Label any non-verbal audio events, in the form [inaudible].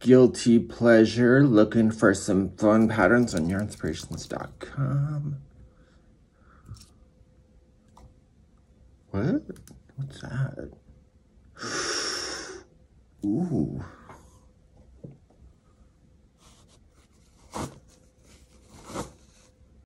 Guilty pleasure, looking for some fun patterns on yourinspirations.com. What? What's that? [sighs] Ooh.